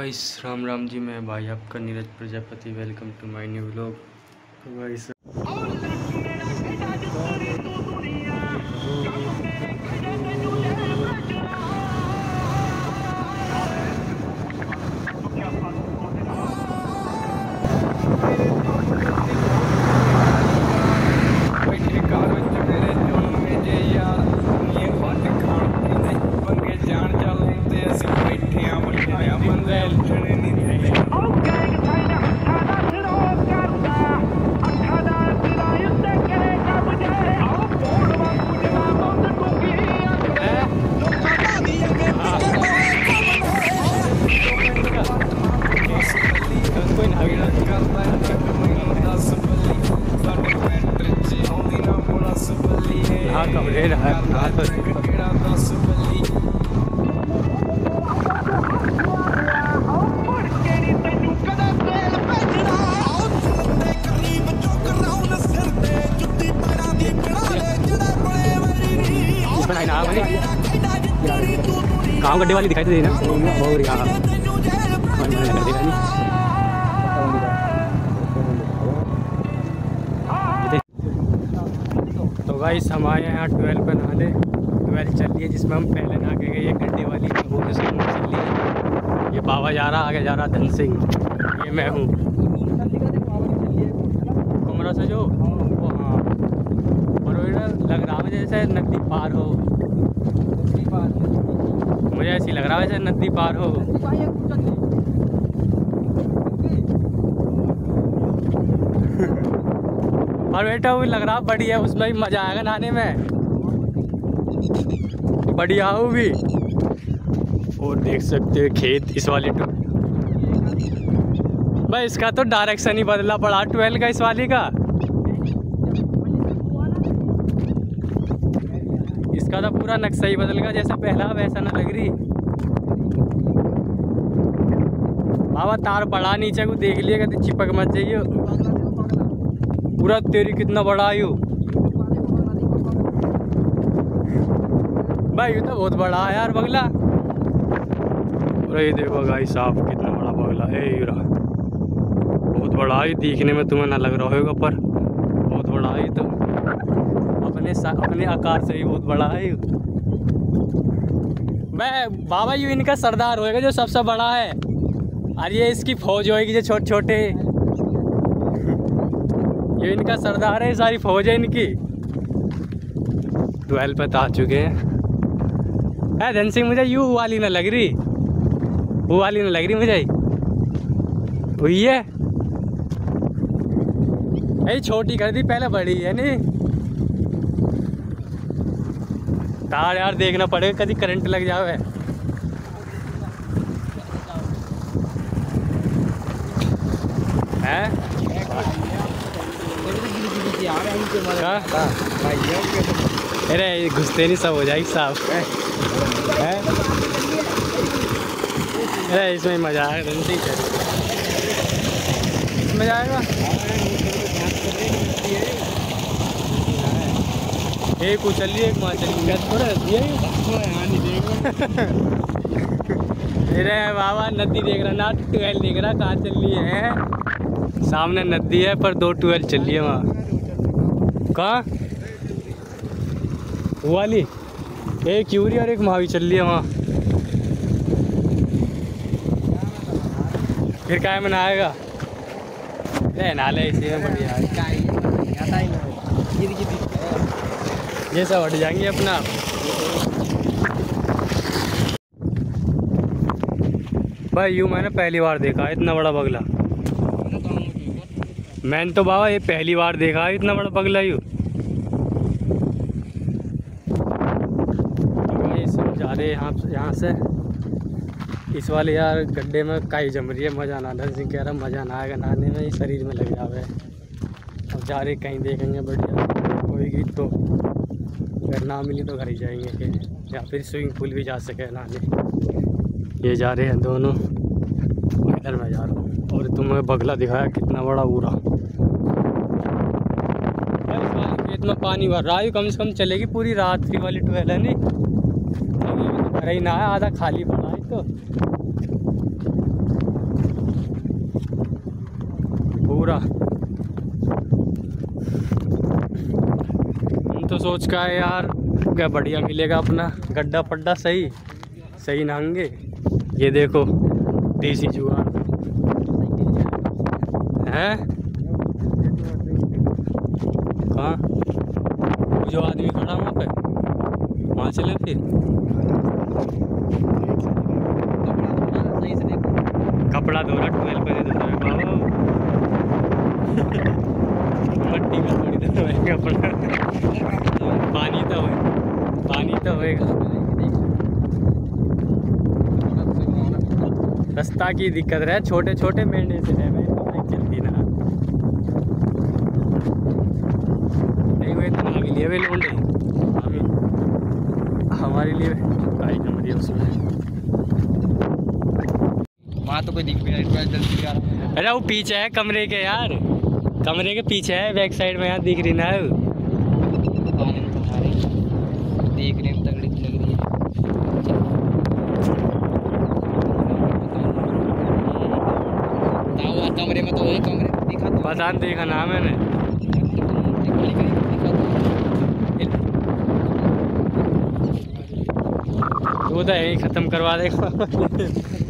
Guys Ram Ram ji मैं भाई आपका Neeraj Prajapati welcome to my new vlog तो गाइस हाँ रहा हाँ ना काम गड्ढे वाली दिखाई तो देना और यहाँ गाइस हम आए हैं यहाँ ट्वेल्व पे नहाने ट्वेल्व चल रही है, जिसमें हम पहले नहा के गए, ये गड्ढे वाली वो से चल रही है। ये बाबा जा रहा, आगे जा रहा धन सिंह। ये मैं हूँ। कमरा से जो हाँ। और लग रहा है जैसे नदी पार हो। मुझे ऐसी लग रहा है, जैसे नदी पार हो। और बेटा वो लग रहा बढ़िया, उसमें भी मज़ा आएगा नहाने में। बढ़िया हो भी। और देख सकते हो खेत, इस वाली टू भाई, इसका तो डायरेक्शन ही बदला पड़ा ट्वेल्व का इस वाली का। इसका तो पूरा नक्शा ही बदल गया, जैसा पहला वैसा ना लग रही। बाबा, तार बढ़ा नीचे को, देख लिएगा तो चिपक मत जाइए पूरा तेरी कितना बड़ा आयु? भाई, ये तो बहुत बड़ा है यार बगला। ये देखो भाई साहब, कितना बड़ा बगला है, ये रहा। बहुत बड़ा है दिखने में तुम्हें ना लग रहा होगा, पर बहुत बड़ा है तो। अपने अपने आकार से ही बहुत बड़ा है मैं, बाबा यू इनका सरदार होएगा जो सबसे बड़ा है। और ये इसकी फौज होएगी जो छोटे छोटे ये इनका सरदार है, सारी फौज है इनकी। ट्वेल्व पे तो आ चुके हैं। है धन सिंह मुझे यू वाली ना लग रही। वो वाली ना लग रही मुझे। वही है? यही छोटी कर दी, पहले बड़ी है नहीं तार यार, देखना पड़ेगा, कभी करंट लग जावे। है? अरे घुसते नहीं सब हो जाएगी साफ़ है? अरे इसमें मज़ा आएगा ठीक है। मज़ा आएगा? एक चलिए एक वहाँ चलिए अरे बाबा नदी देख रहा ना ट्वेल्व देख रहा कहाँ चल रही है? सामने नदी है पर दो ट्वेल्व चल रही है वहाँ। कहाँ वाली। एक यूरी और एक महावी चल रही है वहाँ। फिर काय में आएगा अरे नाले इसी में बढ़िया। ये सब हट जाएँगे अपना। भाई, यूँ मैंने पहली बार देखा, इतना बड़ा बगला। मैंने तो बाबा ये पहली बार देखा है, इतना बड़ा बगला यूँ सब जा रहे हैं यहाँ यहाँ से। इस वाले यार गड्ढे में काई जम रही है, मज़ा ना धन सिंह कह रहा मज़ा ना आएगा नहाने में ही शरीर में लग जावे। अब जा रहे कहीं देखेंगे, बढ़िया। होएगी तो अगर ना मिली तो घर ही जाएँगे फिर। या फिर स्विमिंग पूल भी जा सके नहाने। ये जा रहे हैं दोनों। इधर मैं जा रहा हूँ। और तुम्हें बगला दिखाया, कितना बड़ा पूरा इतना पानी भर रहा है कम से कम चलेगी पूरी रात्रि वाली ट्वेल है नहीं? तो भरा ही ना है आधा खाली पड़ा है तो। पूरा। हम तो सोच का है यार, क्या बढ़िया मिलेगा अपना, गड्ढा पड्डा सही सही नहांगे ये देखो, देसी जुआ है? कपड़ा धो रहा ट्वेल्व पे धो रहा बाबा। मट्टी में थोड़ी धो रहा कपड़ा पानी तो होए पानी तो होएगा। रास्ता की दिक्कत रहे छोटे छोटे मेंढे से है भाई तो चलती ना। नहीं हुए तो ना भी लिए वे हमें हमारे लिए रही है उसमें वहाँ तो कोई दिख भी नहीं अरे वो पीछे है कमरे के यार। कमरे के पीछे है बैक साइड में यहाँ दिख रही ना वो। पानी में तो है। देखने में तगड़ी लग रही है। कमरे में तो है कमरे। में दिखा तो। पता नहीं देखा ना मैंने। तो। यही ख़त्म करवा देगा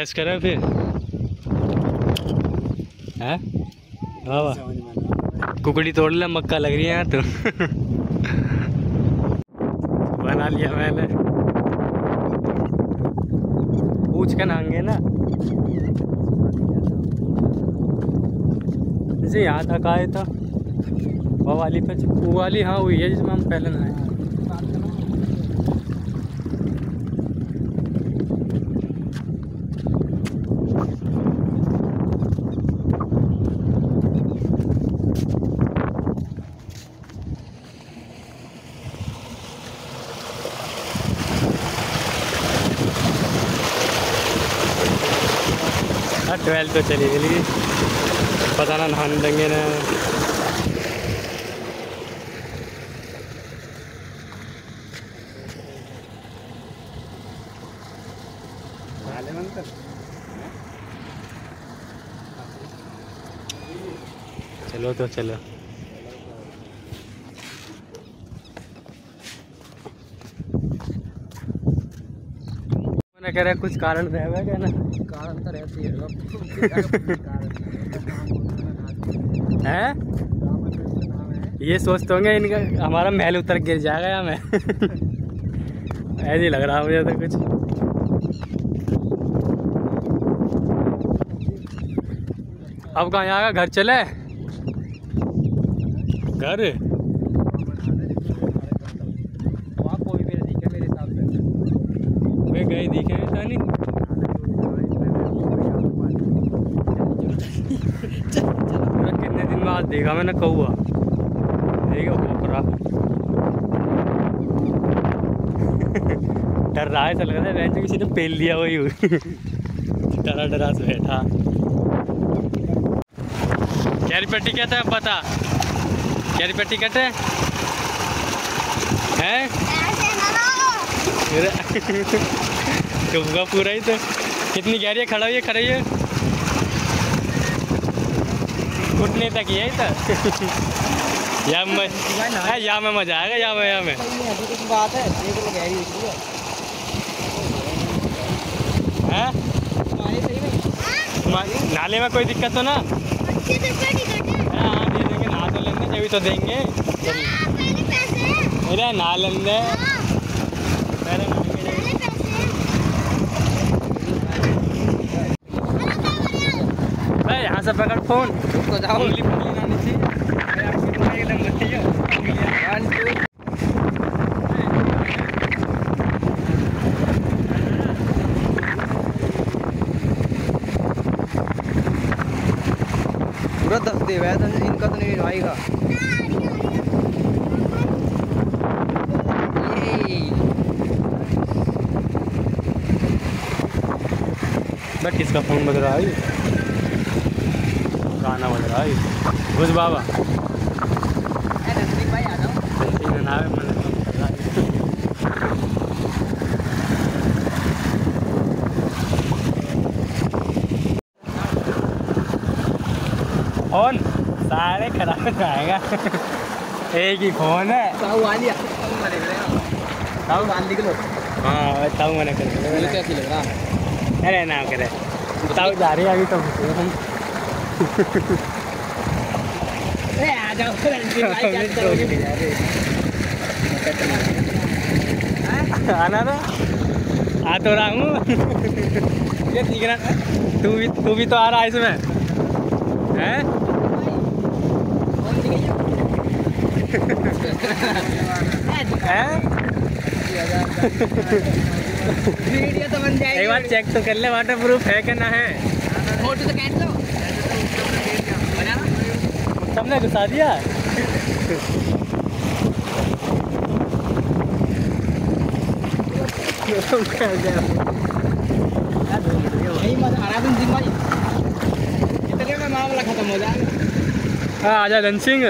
कैसे करें फिर? हैं? बाबा। कुकड़ी तोड़ ले, मक्का लग रही है यार तो। बना लिया मैंने। पूछ के नहाएँगे ना। जैसे यहाँ तक आए तो। वो वाली पे वो वाली हाँ हुई है जिसमें हम पहले नहाए। हाँ ट्वेल्थ तो चली गई पता ना नहाने देंगे ना। चलो तो चलो। मैंने कह रहा कुछ कारण रहेगा क्या ना है ये सोचते होंगे इनका हमारा महल उतर गिर जाएगा या मैं? ऐसे ही लग रहा मुझे तो कुछ। अब कहाँ का घर चले? घर वहाँ कोई भी नहीं दिखे मेरे हिसाब से वे गए दिखे हैं तानी पूरा कितने दिन में आज देखा मैंने कौआ देखा पोखरा डर रहा है चल रहा है वैसे किसी ने पेल लिया वही डरा डरा से बैठा। क्या रुपये टिकट है पता? क्या रुपये टिकट है? हैं? पूरा ही तो। कितनी गहरी है? खड़ा हुई है खड़ा ही है। घुटने तक ही है तो या मैं हाँ, या में मज़ा आएगा या में या में। बात है है? हैं नाले में कोई दिक्कत तो ना हाँ हाँ, दे देंगे नहा तो लेंगे जब तो देंगे। अरे नहा लेंगे पहले से पकड़ फ़ोन तो जाओ। पूरा दस दे वैसे तो इनका तो नहीं आएगा। बट किसका फ़ोन बज रहा है? रहा है। घुस बाबा। मैंने फ़ोन है सारे खराब जाएगा। एक ही फ़ोन है। ताऊ गए ताऊ हाँ कर अरे ना करे। बताओ जा रही है अभी तो। आ जाओ आना ना आ तो रहा हूँ। ये ठीक ना तू भी तू भी तो आ रहा है इसमें। हैं? हैं? वीडियो तो बन जाएगी। एक बार चेक तो कर ले वाटर प्रूफ है कि ना है। फ़ोटो तो कैच लो बना लो सबने घुसा दिया। है मामला खत्म हो जाएगा हाँ आजा धन सिंह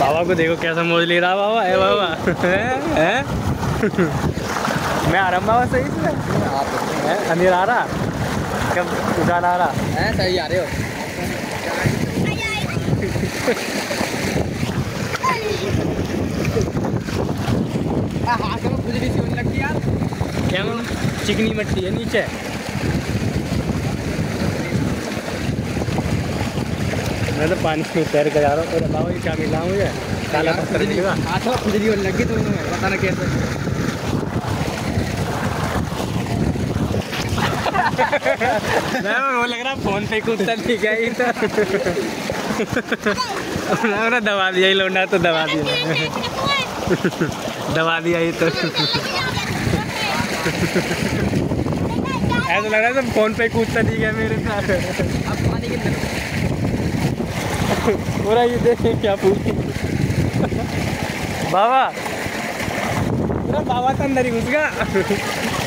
बाबा को देखो कैसा मौज ले रहा बाबा। है बाबा। हैं? मैं आ रहा हूँ बाबा सही से? अंधेर आ रहा। कब उजाला आ रहा? हैं सही आ रहे हो। हाथ में खुजली सी होने लगती यार। क्या चिकनी मट्टी है नीचे। मैं तो पानी में तैर कर जा रहा हूँ अरे बाबा ये क्या मिला मुझे? काला पत्थर मिलेगा। हाथ में खुजली होने लगी तो बताना कैसे। वो लग रहा फ़ोन पे कूदता नहीं गया ही तो दबा दिया ही लौंडा तो दबा दिया दबा दिया ही तो ऐसा लग रहा था फ़ोन पे कूदता नहीं गया मेरे साथ पूरा ये देखे क्या पूछ बाबा बाबा तो अंदर ही घुस गया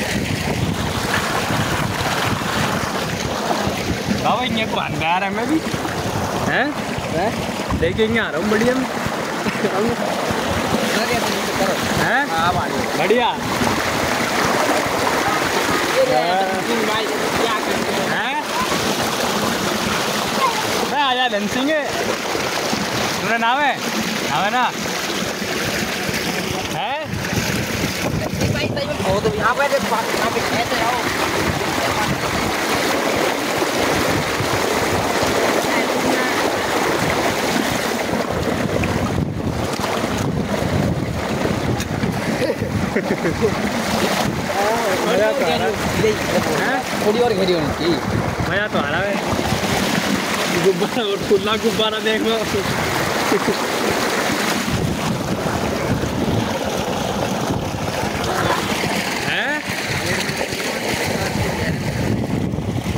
बाबा ये को अंदर आ रहा है मैं भी हैं हैं देखेंगे आ रहा हूँ बढ़िया में अरे ऐसे नहीं करो हैं हाँ भाई बढ़िया रणजीत भाई क्या करते हो हैं मैं आजा धन सिंह तुम्हारा नाम है नाम है ना है रणजीत भाई सही में बहुत यहाँ पे यहाँ पे कैसे आओ मज़ा तो आ रहा है? गुब्बारा और खुला गुब्बारा देखो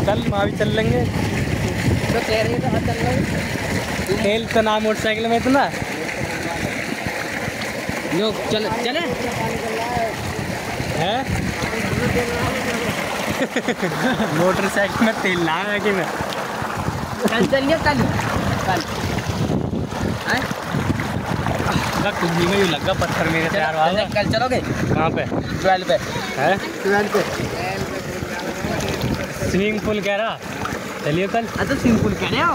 चल वहाँ भी चल लेंगे तो कह रही खेल तो ना मोटरसाइकिल में इतना चल चले है? मोटरसाइकिल में तेल ना है कि मैं कल चलिए कल कल हैं लगा में ही लगा पत्थर मेरे तैयार हुआ कल चलोगे? कहाँ पे? ट्वेल्व पे। है? ट्वेल्व पे। स्विमिंग पूल कह रहा। चलिए कल तो सिंपल कह रहे हो?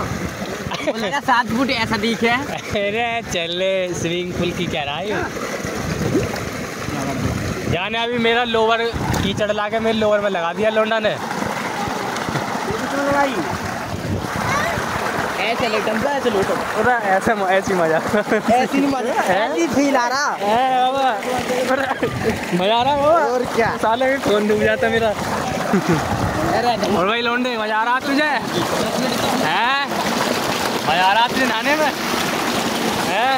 सात फुट ऐसा दिखे अरे चले स्विमिंग पूल की कह रहा है। जाने अभी मेरा लोवर कीचड़ ला के मेरे लोवर में लगा दिया लोंडा ने। ऐसे ऐसे ऐसे ऐसी मज़ा ऐसी मज़ा ऐसी फील आ रहा। है मज़ा आ रहा है और क्या? साले फ़ोन डूब जाता मेरा। और भाई लोंडे मज़ा आ रहा तुझे? हैं? मज़ा आ रहा तुझे नहाने में? हैं?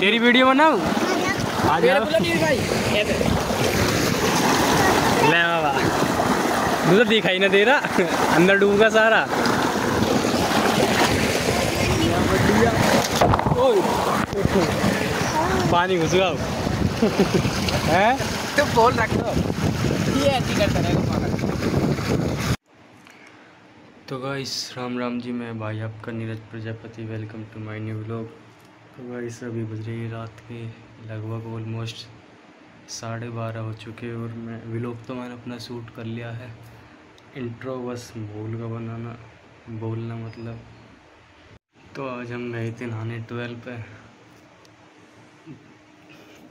तेरी वीडियो बनाऊँ? आ जाओ। ले बाबा। मुझे दिखाई ना दे रहा। अंदर डूबगा सारा। पानी घुस गया। है? तो बोल रख ये ऐसी करता रहेगा पागल। तो गाइस राम राम जी, मैं भाई आपका Neeraj Prajapati welcome to my new vlog तो गाइस अभी बज रही है रात के, लगभग ऑलमोस्ट साढ़े बारह हो चुके हैं और मैं व्लॉग तो मैंने अपना शूट कर लिया है। इंट्रो बस भूल का बनाना, बोलना मतलब। तो आज हम गए थे नहाने ट्वेल्व पे।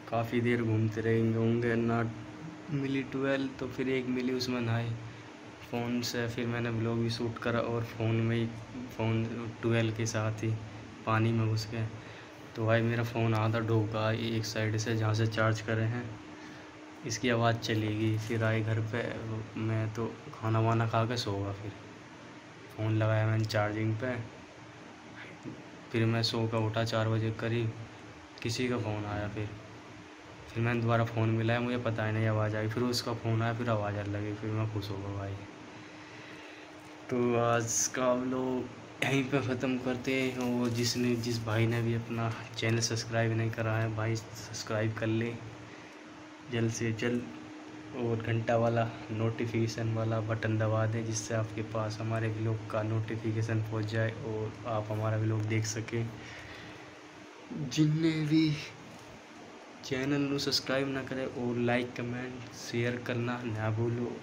काफ़ी देर घूमते रहेंगे, होंगे ना, मिली ट्वेल्व तो फिर एक मिली उसमें नहाए। फ़ोन से फिर मैंने ब्लॉग भी शूट करा और फ़ोन में ही, फ़ोन ट्वेल्व के साथ ही पानी में घुस गए तो भाई मेरा फ़ोन आधा गया एक साइड से जहाँ से चार्ज करे हैं। इसकी आवाज़ चलेगी, फिर आए घर पे, मैं तो खाना वाना खा के सो गया फिर। फ़ोन लगाया मैंने चार्जिंग पे। फिर मैं सो का उठा चार बजे करीब, किसी का फ़ोन आया फिर। फिर मैंने दोबारा फ़ोन मिलाया मुझे पता ही नहीं आवाज़ आई। फिर उसका फ़ोन आया, फिर आवाज़ आने लगी, फिर मैं खुश हो गया भाई। तो आज का लोग यहीं पे ख़त्म करते हैं और जिसने, जिस भाई ने भी अपना चैनल सब्सक्राइब नहीं करा है, भाई सब्सक्राइब कर ले। जल्द से जल्द और घंटा वाला नोटिफिकेशन वाला बटन दबा दें, जिससे आपके पास हमारे ब्लॉग का नोटिफिकेशन पहुँच जाए और आप हमारा ब्लॉग देख सकें। जिनने भी चैनल ਨੂੰ सब्सक्राइब ना करें और लाइक कमेंट शेयर करना ना भूलो।